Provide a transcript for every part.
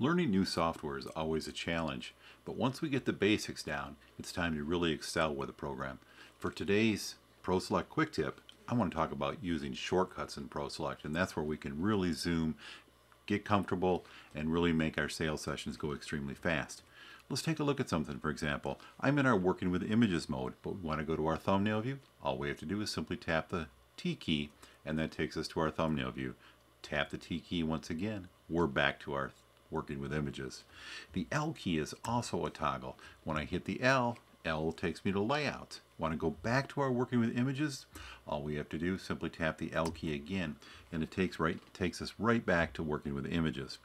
Learning new software is always a challenge, but once we get the basics down, it's time to really excel with a program. For today's ProSelect Quick Tip, I want to talk about using shortcuts in ProSelect, and that's where we can really zoom, get comfortable, and really make our sales sessions go extremely fast. Let's take a look at something. For example, I'm in our working with images mode, but we want to go to our thumbnail view. All we have to do is simply tap the T key, and that takes us to our thumbnail view. Tap the T key once again. We're back to our working with images. The L key is also a toggle. When I hit the L, L takes me to layout. Want to go back to our working with images? All we have to do is simply tap the L key again and it takes right takes us right back to working with images.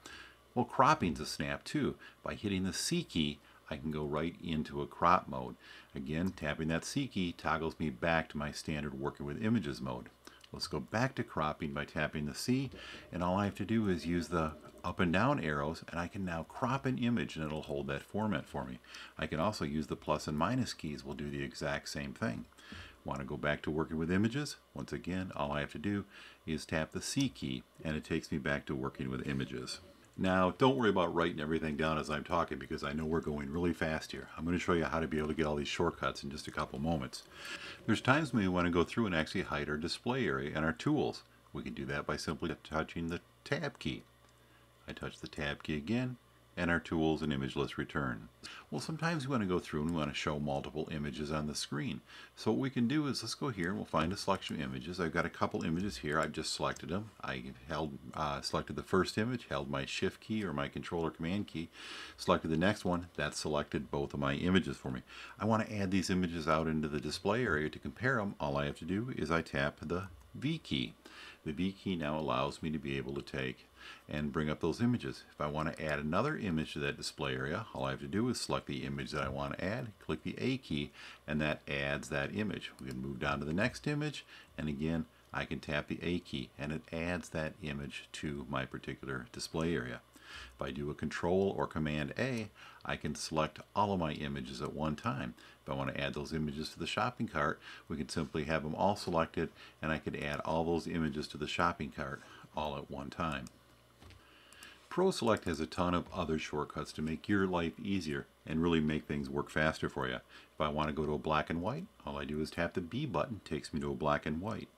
Well, cropping's a snap too. By hitting the C key, I can go right into a crop mode. Again, tapping that C key toggles me back to my standard working with images mode. Let's go back to cropping by tapping the C, and all I have to do is use the up and down arrows, and I can now crop an image and it'll hold that format for me. I can also use the plus and minus keys, will do the exact same thing. Want to go back to working with images? Once again, all I have to do is tap the C key, and it takes me back to working with images. Now, don't worry about writing everything down as I'm talking because I know we're going really fast here. I'm going to show you how to be able to get all these shortcuts in just a couple moments. There's times when we want to go through and actually hide our display area and our tools. We can do that by simply touching the Tab key. I touch the Tab key again, and our tools and image list return. Well, sometimes we want to go through and we want to show multiple images on the screen. So what we can do is let's go here and we'll find a selection of images. I've got a couple images here. I've just selected them. I held, uh, selected the first image, held my shift key or my controller command key, selected the next one. That selected both of my images for me. I want to add these images out into the display area to compare them. All I have to do is I tap the V key. The V key now allows me to be able to take and bring up those images. If I want to add another image to that display area, all I have to do is select the image that I want to add, click the A key, and that adds that image. We can move down to the next image, and again, I can tap the A key, and it adds that image to my particular display area. If I do a control or command A, I can select all of my images at one time. If I want to add those images to the shopping cart, we can simply have them all selected and I could add all those images to the shopping cart all at one time. ProSelect has a ton of other shortcuts to make your life easier and really make things work faster for you. If I want to go to a black and white, all I do is tap the B button, takes me to a black and white.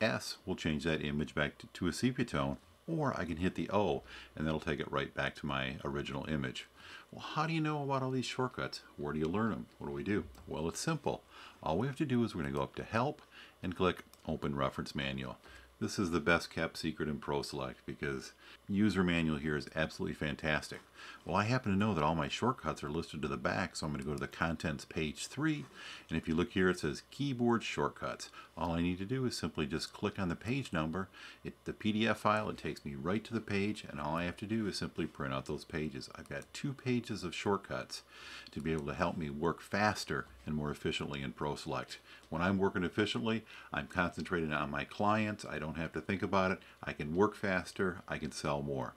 S will change that image back to, to a sepia tone, or I can hit the O and that'll take it right back to my original image. Well, how do you know about all these shortcuts? Where do you learn them? What do we do? Well, it's simple. All we have to do is we're going to go up to Help and click Open Reference Manual. This is the best kept secret in ProSelect because user manual here is absolutely fantastic. Well, I happen to know that all my shortcuts are listed to the back, so I'm going to go to the Contents page 3, and if you look here it says Keyboard Shortcuts. All I need to do is simply just click on the page number, it, the PDF file, it takes me right to the page, and all I have to do is simply print out those pages. I've got two pages of shortcuts to be able to help me work faster and more efficiently in ProSelect. When I'm working efficiently, I'm concentrating on my clients. I don't have to think about it. I can work faster. I can sell more.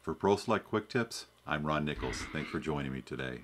For ProSelect Quick Tips, I'm Ron Nichols. Thanks for joining me today.